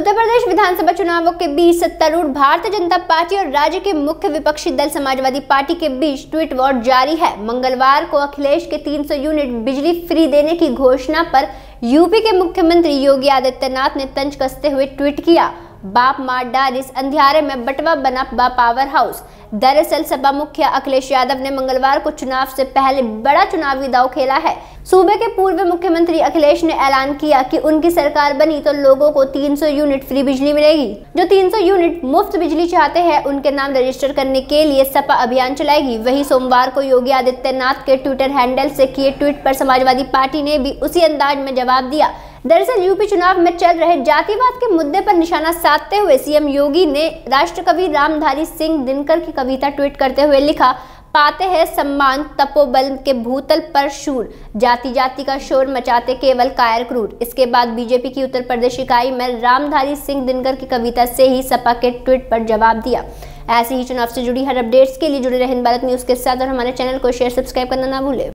उत्तर प्रदेश विधानसभा चुनावों के बीच सत्तारूढ़ भारतीय जनता पार्टी और राज्य के मुख्य विपक्षी दल समाजवादी पार्टी के बीच ट्वीट वॉर जारी है। मंगलवार को अखिलेश के 300 यूनिट बिजली फ्री देने की घोषणा पर यूपी के मुख्यमंत्री योगी आदित्यनाथ ने तंज कसते हुए ट्वीट किया। बाप मार डारिस अंधियारे में बटवा बना बा पावर हाउस दरअसल सपा मुखिया अखिलेश यादव ने मंगलवार को चुनाव से पहले बड़ा चुनावी दाव खेला है। सूबे के पूर्व मुख्यमंत्री अखिलेश ने ऐलान किया कि उनकी सरकार बनी तो लोगों को 300 यूनिट फ्री बिजली मिलेगी। जो 300 यूनिट मुफ़्त बिजली चाहते हैं, उनके नाम रजिस्टर करने के लिए सपा अभियान चलाएगी। वही सोमवार को योगी आदित्यनाथ के ट्विटर हैंडल से किए ट्वीट पर समाजवादी पार्टी ने भी उसी अंदाज में जवाब दिया। दरअसल यूपी चुनाव में चल रहे जातिवाद के मुद्दे पर निशाना साधते हुए सीएम योगी ने राष्ट्रकवि रामधारी सिंह दिनकर की कविता ट्वीट करते हुए लिखा, पाते हैं सम्मान तपोबल के भूतल पर शूर। जाति जाति का शोर मचाते केवल कायर क्रूर इसके बाद बीजेपी की उत्तर प्रदेश इकाई में रामधारी सिंह दिनकर की कविता से ही सपा के ट्वीट पर जवाब दिया। ऐसे ही चुनाव से जुड़ी हर अपडेट्स के लिए जुड़े रहे भारत न्यूज़ के साथ और हमारे चैनल को शेयर, सब्सक्राइब करना ना भूले।